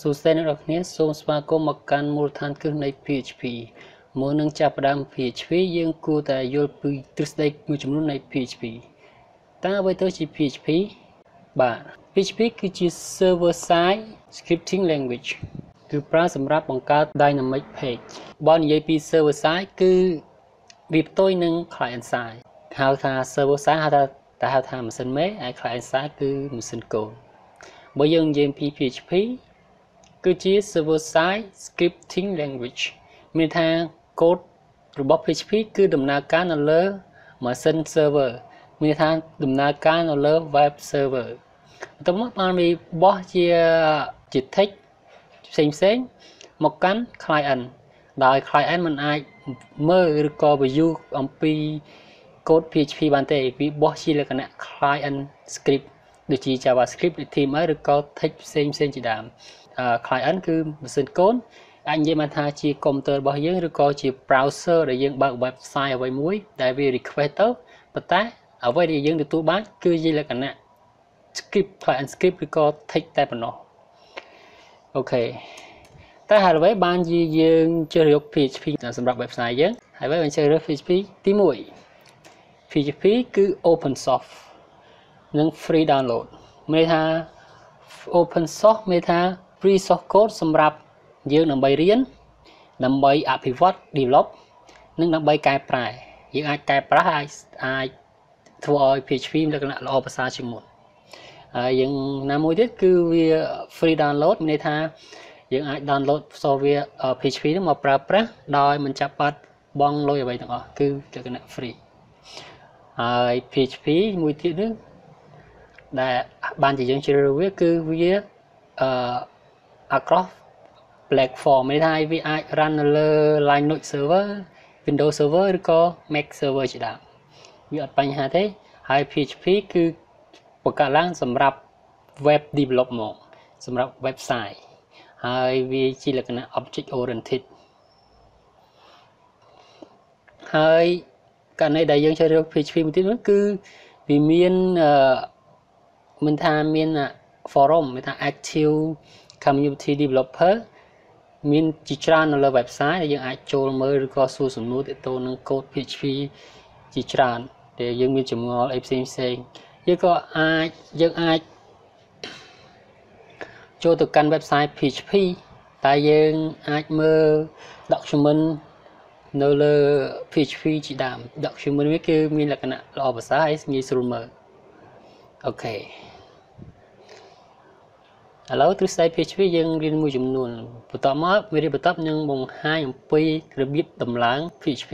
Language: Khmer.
សួស្តីអ្នកនរគ្នាសូមស្វាគមន៍មកកាន់មូលដ្ឋានគ្រឹះនៃ PHP មុននឹងចាប់ផ្ដើម PHP យើងគួរតែយល់ពីទ្រឹស្ដីមួយចំនួននៃ PHP តើអ្វីទៅជា PHP បាទ PHP គឺជា server side scripting language គឺប្រើសម្រាប់បង្កើត dynamic page បើនិយាយពី server side គឺវាផ្ទុយនឹង client side ហៅថា server side ហៅថាតែហៅថាម៉ាស៊ីនមេហើយ client side គឺម៉ាស៊ីនកូដបើយើងនិយាយពី PHP គឺជា server side scripting language មានថាកូដរបស់ PHP គឺដំណើរការនៅលើម៉ាស៊ីន server មានថាដំណើរការនៅលើ web server បន្ទាប់មកបានមានបោះជាជា text ផ្សេងផ្សេងមកកាន់ client ដោយ client មិនអាចមើលឬក៏ view អំពីកូដ PHP បានទេវាបោះជាលក្ខណៈ client script ដូចជា JavaScript HTML ឬក៏ text ផ្សេងផ្សេងជាដើម client គឺម៉ាស៊ីនកូនអាចនិយាយបានថាជាកុំព្យូទ័ររបស់យើងឬក៏ជា browser ដែលយើងបើក website អ្វីមួយដែលវា request ទៅប៉ុន្តែអ្វីដែលយើងទទួលបានគឺជាលក្ខណៈ script client script ឬក៏ text តែប៉ុណ្ណោះអូខេតែហើយអ្វីបានជាយើងជ្រើសយក PHP សម្រាប់ website យើងហើយអ្វីបានជ្រើសរើស PHP ទី1 PHP គឺ open source និង free download មានថា open source មានថា free source code សម្រាប់យើងដើម្បីរៀនដើម្បីអភិវឌ្ឍ develop និងដើម្បីកែប្រែយើងអាចកែប្រែអាចអាចធ្វើឲ្យ PHP លក្ខណៈល្អប្រសើរជាងមុនហើយយើងណាមួយទៀតគឺវា free download មានន័យថាយើងអាច download software PHP នេះមកប្រើប្រាស់ដោយមិនចាប់បាត់បង់លុយអ្វីទាំងអស់គឺលក្ខណៈ free ហើយ PHP មួយទៀតនេះ ដែលបានជាយើងជ្រើសរើសវាគឺវាអឺ across platform មានថាវាអាច run នៅលើ Linux server Windows server ឬក៏ Mac server ជាដើមវាអត់បញ្ហាទេហើយ PHP គឺបង្កើតឡើងសម្រាប់ web development សម្រាប់ website ហើយវាជាលក្ខណៈ object oriented ហើយករណីដែលយើងជ្រើសរើស PHP មួយទៀតនោះគឺវាមានអឺ មិនថាមាន forum មានថា active community developer មានជាច្រើននៅលើ website ដែលយើងអាចចូលមើលឬក៏សួរសំណួរទាក់ទងនឹង code PHP ជាច្រើនដែលយើងមានចម្ងល់អីផ្សេងផ្សេងយើងក៏អាចយើងអាចចូលទៅកាន់ website PHP តែយើងអាចមើល document នៅលើ PHP ជាដើម document វាគឺមានលក្ខណៈល្អប្រសើរហើយងាយស្រួលមើល អូខេឥឡូវទ្រឹស្ដី PHP យើងរៀនមួយចំនួនបន្តមកមេរៀនបន្តនឹងបង្ហាញអំពីរបៀបដំឡើង PHP